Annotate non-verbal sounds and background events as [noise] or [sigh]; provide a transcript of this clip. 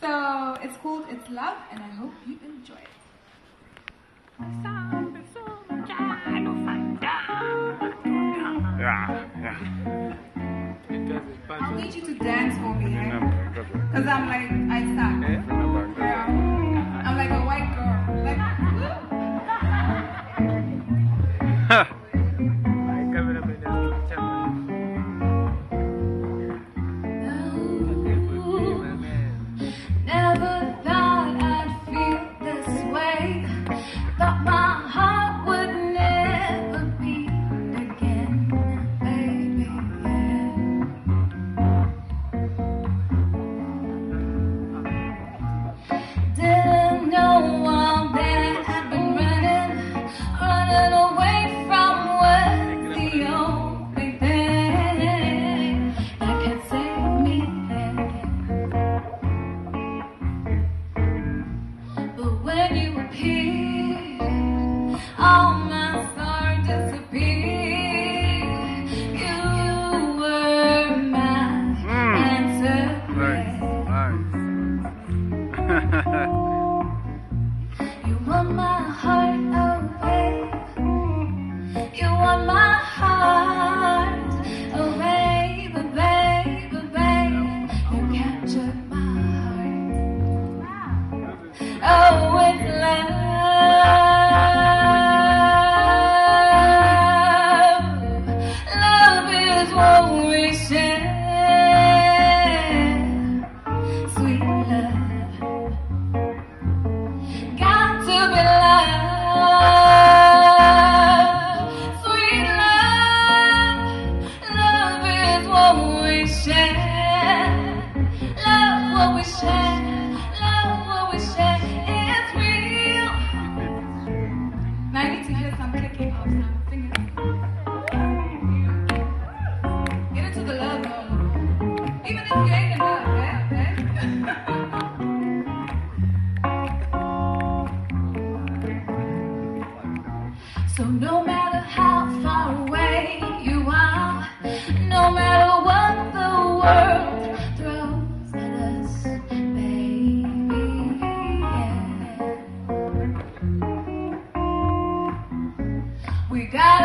So it's called It's Love, and I hope you enjoy it. Yeah, yeah. I'll need you to dance for me, eh? Because I'm like, I suck. remember, Yeah. I'm like a white girl. Like, [laughs] [laughs] You won my heart. You won my heart you captured my heart. Oh, it's love. Love is what we share. Love what we share. Love what we share. It's real. Now. Get into the love. Even if you ain't in love? So no matter how far away we gotta